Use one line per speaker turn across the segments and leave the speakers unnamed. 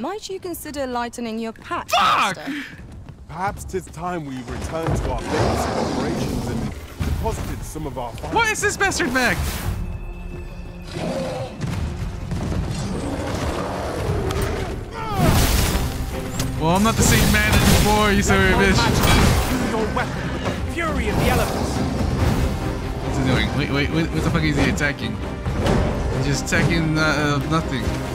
Might you consider lightening your pack,
Fuck!
Master?
Perhaps tis time we returned to our basic operations and deposited some of our funds.
Why is this bastard back? Well, I'm not the same man as before, you son of a bitch.
my magic your weapon with the fury of the elements.
What's he doing? Wait, wait, wait, what the fuck is he attacking? He's just attacking uh, uh, nothing.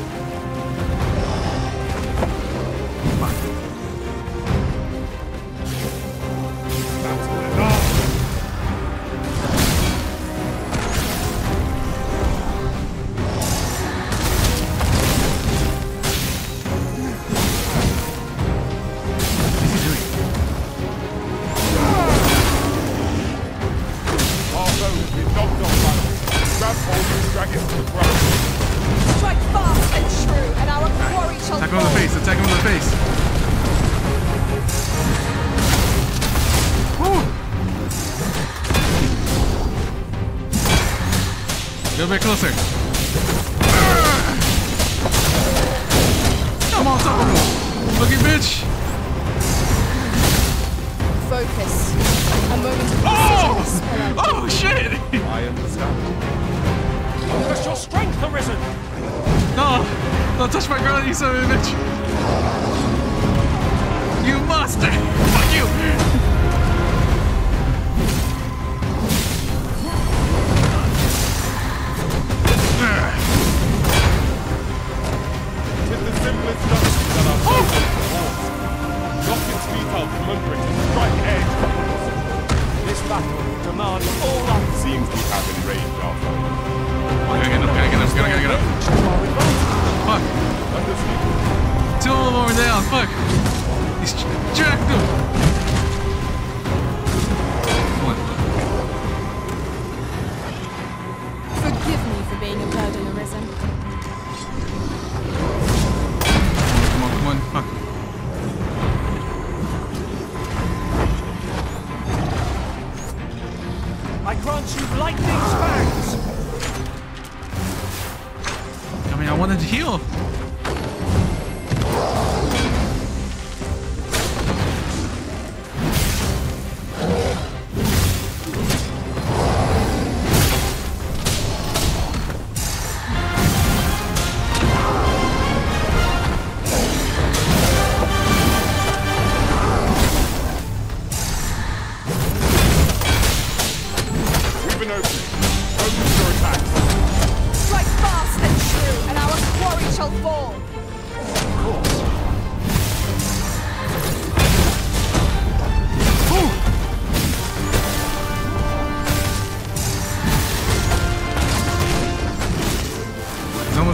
Come on, top of him. Fucking bitch.
Focus. A moment of
Oh!
precision will spell out.
Oh, shit.
I understand.
Focus your strength, Arisen.
No, don't touch my girl, you son of a bitch. You monster. Fuck you.
Have enraged our foe.
Gotta get up, gotta get up, gotta, get up. Fuck. Two of them over down. Fuck. He's jacked him.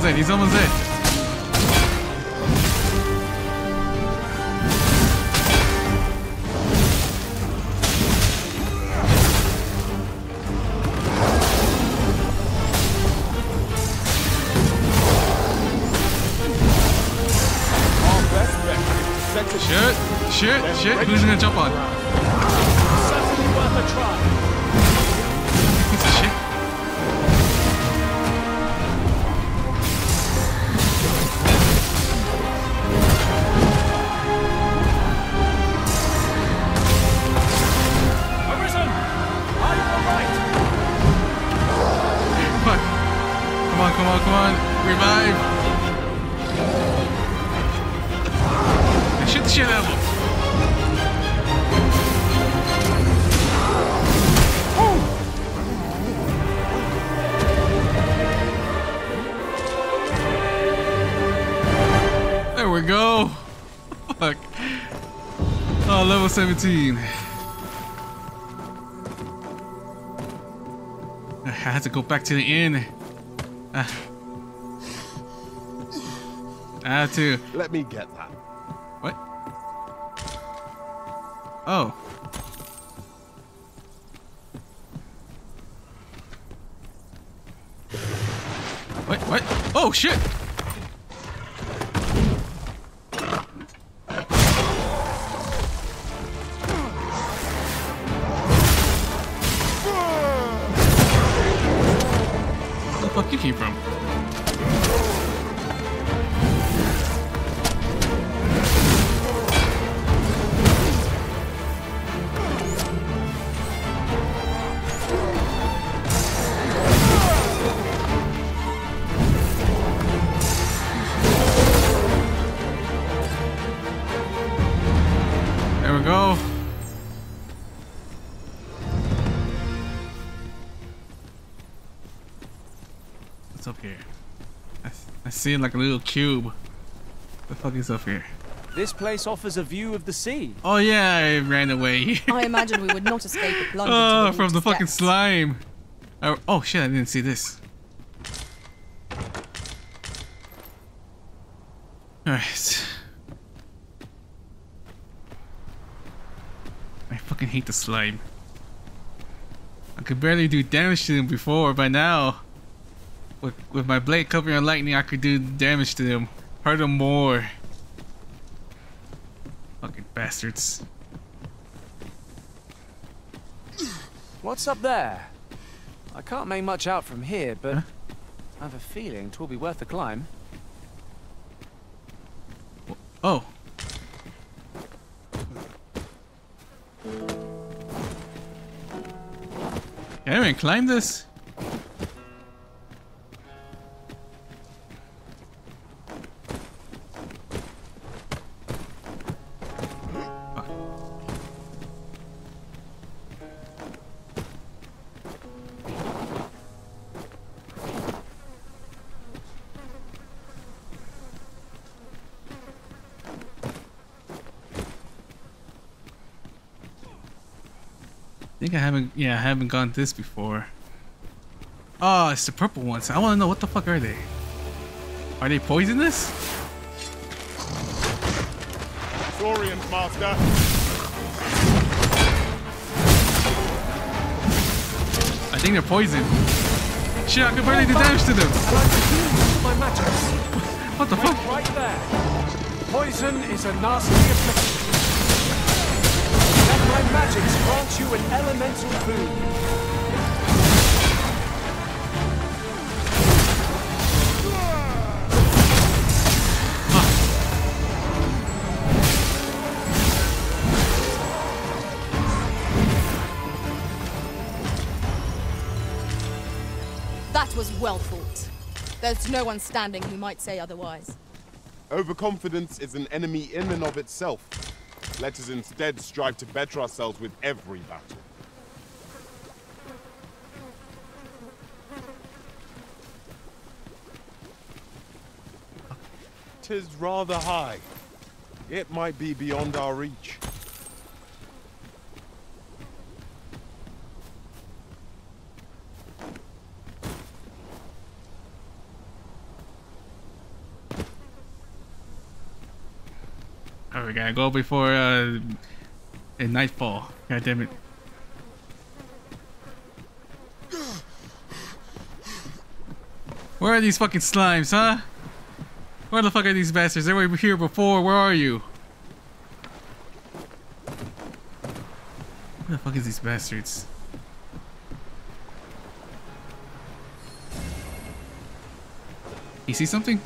Almost in. He's almost in. Shit. Shit. Shit. Who's gonna jump on? 17. I had to go back to the inn. Ah. I had to.
Let me get that.
What? Oh. What? What? Oh shit! See like a little cube. The fuck is up here?
This place offers a view of the sea.
Oh yeah, I ran away.
I imagine we would not escape a plunge
oh,
the
from the
water's
fucking
depths.
slime. Oh, oh shit, I didn't see this. Alright. I fucking hate the slime. I could barely do damage to them before, but now, with, with my blade covering on lightning, I could do damage to them. Hurt them more. Fucking bastards.
What's up there? I can't make much out from here, but
Huh?
I have a feeling it will be worth the climb.
Oh. Can I even climb this? Think I haven't, yeah, I haven't gone this before. Oh, it's the purple ones. I want to know what the fuck are they? Are they poisonous?
Saurian master.
I think they're poison. Shit, I can barely do damage to them.
And I can use my magics.
What the fuck?
Right there. Poison is a nasty affliction. Let my magics grant you an elemental boon.
That was well thought. There's no one standing who might say otherwise.
Overconfidence is an enemy in and of itself. Let us instead strive to better ourselves with every battle. Tis rather high. It might be beyond our reach.
Oh, we gotta go before uh, a nightfall. God damn it. Where are these fucking slimes, huh? Where the fuck are these bastards? They were here before. Where are you? Where the fuck is these bastards? You see something?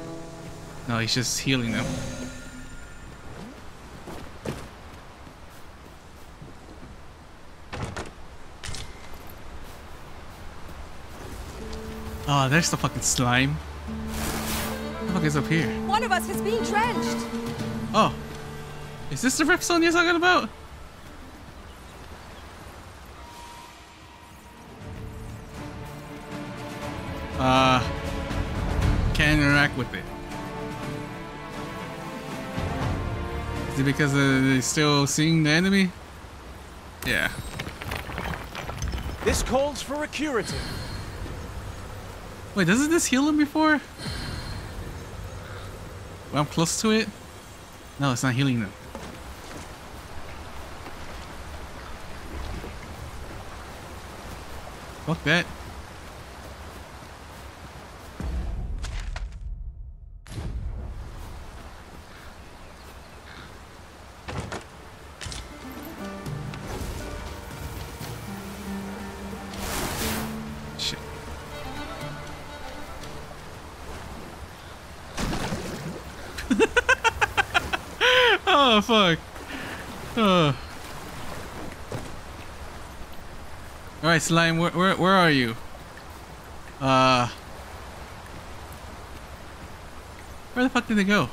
No, he's just healing them. Oh, there's the fucking slime. What the fuck is up here?
One of us has been drenched.
Oh. Is this the Repson you're talking about? Uh, can't interact with it. Is it because uh, they're still seeing the enemy? Yeah.
This calls for a curative.
Wait, doesn't this heal him before? I'm close to it. No, it's not healing them. Fuck that. All right, slime. Where, where where are you? Uh. Where the fuck did they go?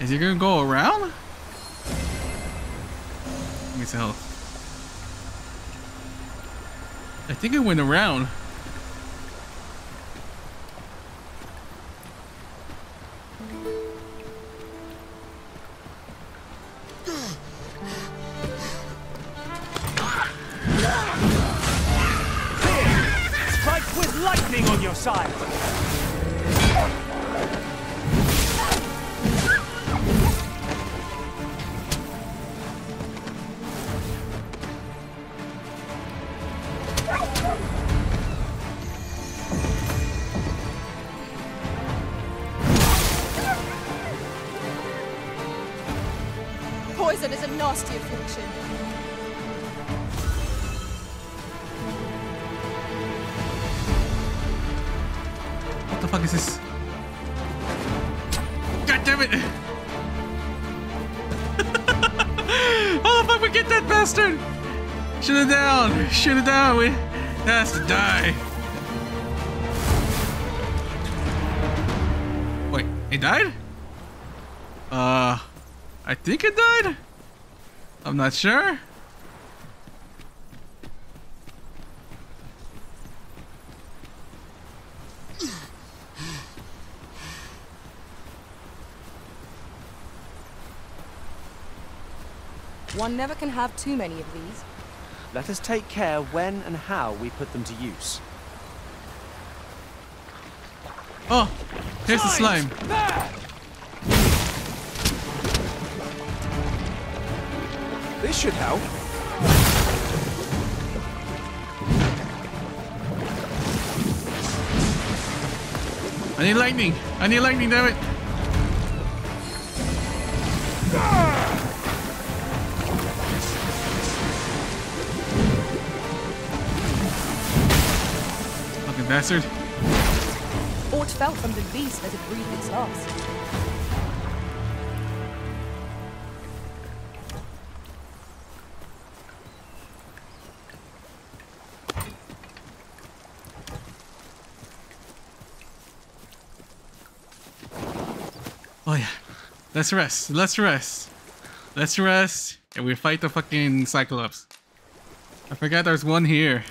Is he gonna go around? Let me tell. I think it went around.
Nasty affliction.
What the fuck is this? God damn it! How the fuck we get that bastard? Shoot it down! Shoot it down! We has to die. Wait, it died? Uh, I think it died. I'm not sure.
One never can have too many of these.
Let us take care when and how we put them to use.
Oh, here's the slime.
There! This should help.
I need lightning. I need lightning, damn it. Fucking bastard.
Aught felt from the beast as it breathed its last.
Oh yeah. Let's rest. Let's rest. Let's rest. And we fight the fucking Cyclops. I forgot there's one here.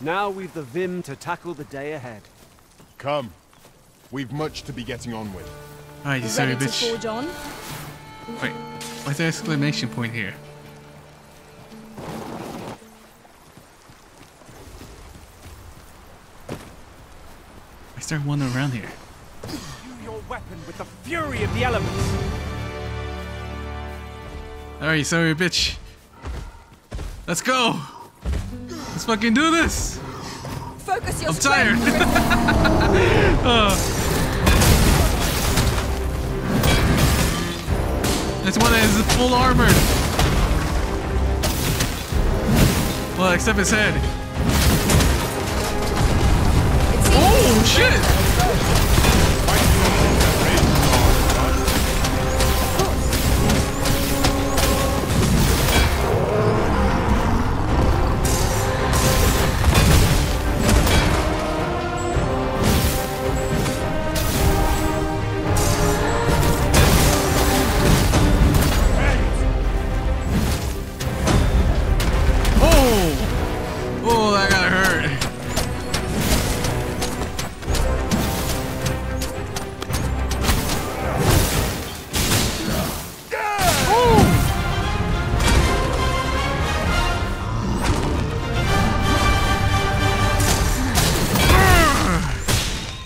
Now we've the vim to tackle the day ahead.
Come. We've much to be getting on with.
Alright, you sorry
Ready to
bitch.
forge on?
Wait, what's the exclamation point here? I start wandering around here.
Do your weapon with the fury of the elements.
Alright, sorry bitch. Let's go! Let's fucking do this!
Focus your
I'm tired. Oh. One is full armored. Well, except his head. Oh shit!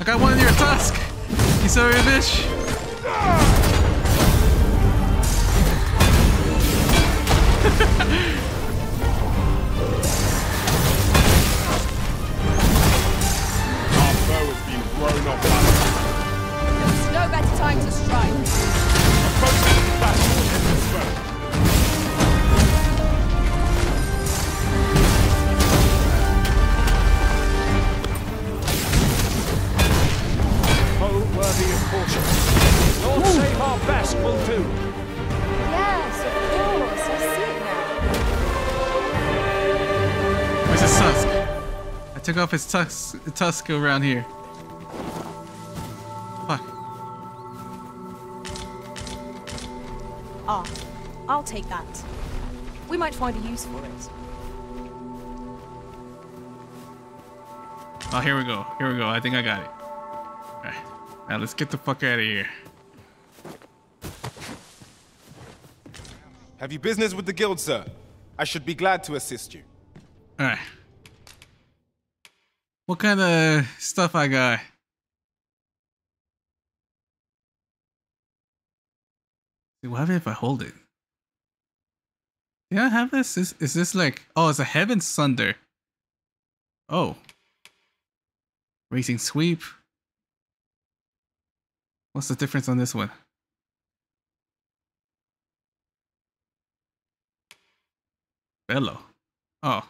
I got one in your tusk. You sorry, bitch.
Our foe has been thrown off balance.
There's no better time to strike.
Will do.
Yes, of course. I see it now.
Where's his tusk? I took off his tusk, tusk around here. Fuck.
Ah, I'll take that. We might find a use for it.
Oh, here we go. Here we go. I think I got it. Alright. Now let's get the fuck out of here.
Have you business with the guild, sir? I should be glad to assist you.
Alright. What kind of stuff I got? What happens if I hold it? Do I have this? Is, is this like... Oh, it's a Heaven Sunder. Oh. Racing Sweep. What's the difference on this one? Bellow. Oh.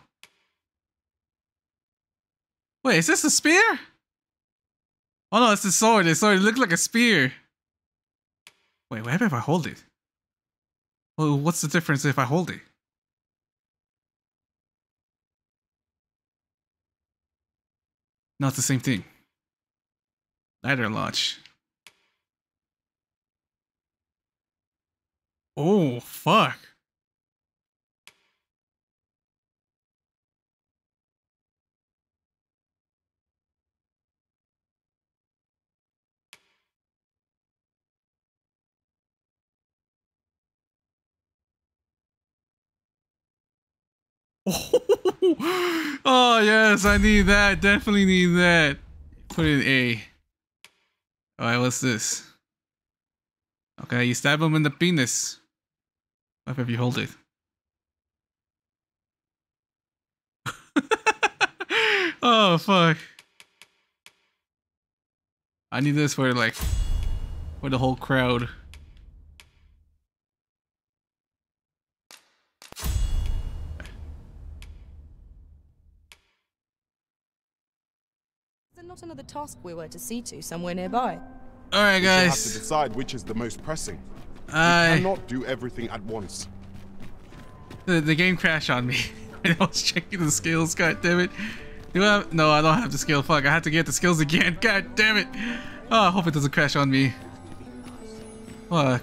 Wait, is this a spear? Oh no, it's a sword. It's sword. It looks like a spear. Wait, what if I hold it? Well, what's the difference if I hold it? Not the same thing. Ladder launch. Oh, fuck. oh yes, I need that. Definitely need that. Put in A. Alright, what's this? Okay, you stab him in the penis. What if you hold it? oh fuck. I need this for like for the whole crowd.
Not another task we were to see to somewhere nearby?
Alright
You have to decide which is the most pressing. You
I
cannot do everything at once.
the, the game crashed on me. I was checking the skills, god damn it. Do I have no I don't have the skill. Fuck, I have to get the skills again. God damn it. Oh, I hope it doesn't crash on me. Fuck.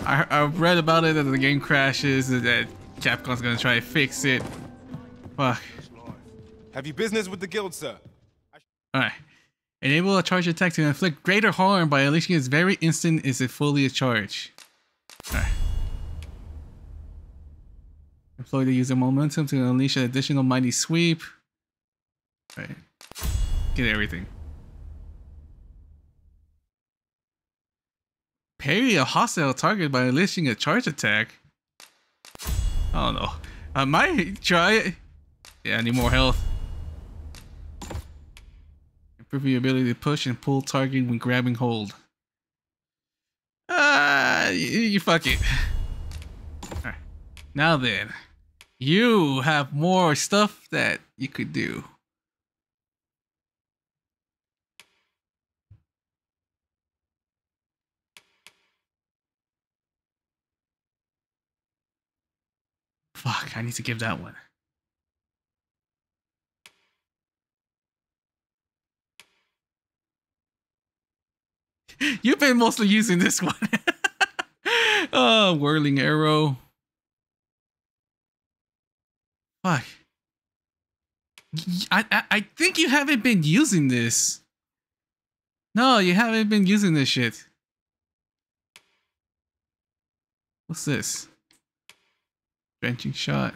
I, I read about it that the game crashes and that Capcom's gonna try to fix it. Fuck.
Have you business with the guild, sir?
Alright. Enable a charge attack to inflict greater harm by unleashing its very instant is it fully charged. Alright. Employ the user momentum to unleash an additional mighty sweep. Alright. Get everything. Parry a hostile target by unleashing a charge attack. I don't know. I might try it. Yeah, I need more health. Improve your ability to push and pull target when grabbing hold. Ah, you, you fuck it. Alright. Now then, you have more stuff that you could do. Fuck, I need to give that one. You've been mostly using this one. oh, whirling arrow. Fuck. i i think you haven't been using this. No, you haven't been using this shit. What's this? Drenching shot.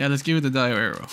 Yeah, let's give it the dire arrow.